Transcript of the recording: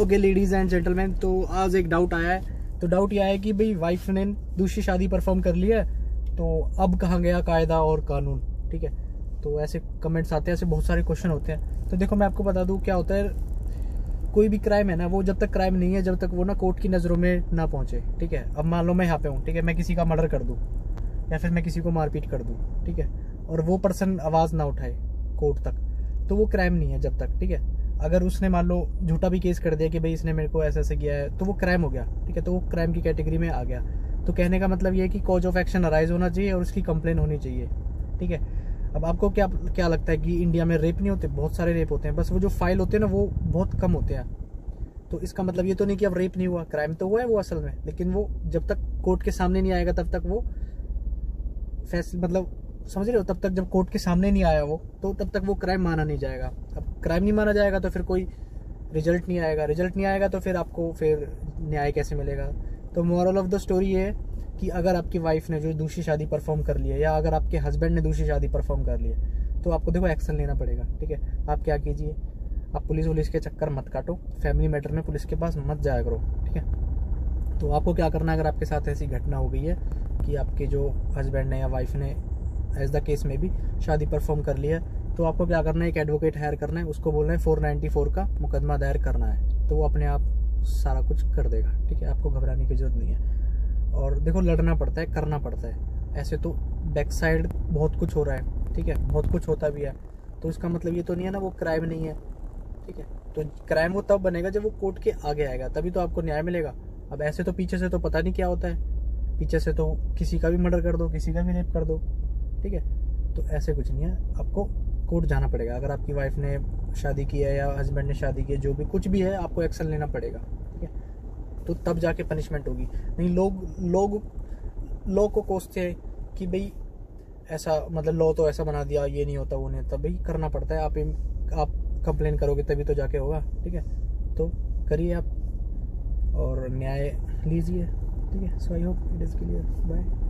Okay ladies and gentleman तो आज एक डाउट आया है। तो डाउट यह है कि भाई वाइफ ने दूसरी शादी परफॉर्म कर ली है तो अब कहाँ गया कायदा और कानून? ठीक है? तो ऐसे कमेंट्स आते हैं, ऐसे बहुत सारे क्वेश्चन होते हैं। तो देखो, मैं आपको बता दूँ, क्या होता है, कोई भी क्राइम है ना, वो जब तक क्राइम नहीं है, जब तक वो ना कोर्ट की नज़रों में ना पहुँचे। ठीक है? अब मान लो मैं यहाँ पे हूँ, ठीक है? मैं किसी का मर्डर कर दूँ, या फिर मैं किसी को मारपीट कर दूँ, ठीक है? और वो पर्सन आवाज़ ना उठाए कोर्ट तक तो वो क्राइम नहीं है जब तक, ठीक है? अगर उसने मान लो झूठा भी केस कर दिया कि भाई इसने मेरे को ऐसा ऐसे किया है तो वो क्राइम हो गया, ठीक है? तो वो क्राइम की कैटेगरी में आ गया। तो कहने का मतलब ये है कि कॉज ऑफ़ एक्शन अराइज होना चाहिए और उसकी कंप्लेन होनी चाहिए, ठीक है? अब आपको क्या क्या लगता है कि इंडिया में रेप नहीं होते? बहुत सारे रेप होते हैं। बस वो जो फ़ाइल होते हैं ना, वो बहुत कम होते हैं। तो इसका मतलब ये तो नहीं कि अब रेप नहीं हुआ क्राइम तो हुआ है वो असल में, लेकिन वो जब तक कोर्ट के सामने नहीं आएगा, तब तक वो फैसले मतलब समझ रहे हो? तब तक जब कोर्ट के सामने नहीं आया वो तो तब तक वो क्राइम माना नहीं जाएगा। अब क्राइम नहीं माना जाएगा तो फिर कोई रिज़ल्ट नहीं आएगा। रिज़ल्ट नहीं आएगा तो फिर आपको फिर न्याय कैसे मिलेगा? तो मॉरल ऑफ़ द स्टोरी ये है कि अगर आपकी वाइफ ने जो दूसरी शादी परफॉर्म कर ली है, या अगर आपके हस्बैंड ने दूसरी शादी परफॉर्म कर ली है तो आपको देखो एक्शन लेना पड़ेगा, ठीक है? आप क्या कीजिए? आप पुलिस वुलिस के चक्कर मत काटो। फैमिली मैटर में पुलिस के पास मत जाया करो, ठीक है? तो आपको क्या करना है, अगर आपके साथ ऐसी घटना हो गई है कि आपके जो हस्बैंड ने या वाइफ ने एज द केस में भी शादी परफॉर्म कर लिया तो आपको क्या करना है? एक एडवोकेट हायर करना है। उसको बोलना है फोर नाइन्टी फोर का मुकदमा दायर करना है। तो वो अपने आप सारा कुछ कर देगा, ठीक है? आपको घबराने की ज़रूरत नहीं है। और देखो, लड़ना पड़ता है, करना पड़ता है। ऐसे तो बैक साइड बहुत कुछ हो रहा है, ठीक है? बहुत कुछ होता भी है। तो इसका मतलब ये तो नहीं है ना, वो क्राइम नहीं है, ठीक है? तो क्राइम वो तब बनेगा जब वो कोर्ट के आगे आएगा, तभी तो आपको न्याय मिलेगा। अब ऐसे तो पीछे से तो पता नहीं क्या होता है। पीछे से तो किसी का भी मर्डर कर दो, किसी का भी रेप कर दो। ठीक है? तो ऐसे कुछ नहीं है। आपको कोर्ट जाना पड़ेगा। अगर आपकी वाइफ ने शादी की है या हस्बैंड ने शादी की है, जो भी कुछ भी है, आपको एक्शन लेना पड़ेगा। ठीक है? तो तब जाके पनिशमेंट होगी। नहीं, लोग लोग लॉ को कोसते हैं कि भाई, ऐसा मतलब लॉ तो ऐसा बना दिया, ये नहीं होता, वो नहीं होता। भाई, करना पड़ता है। आप आप कंप्लेन करोगे, तभी तो जाके होगा। ठीक है? तो करिए आप और न्याय लीजिए। ठीक है? So I hope it is clear bye